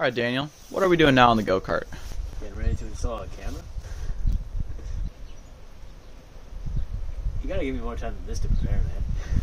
Alright, Daniel, what are we doing now on the go kart? Getting ready to install a camera? You gotta give me more time than this to prepare, man.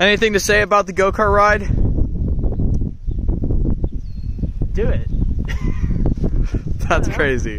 Anything to say about the go kart ride? Do it. That's crazy.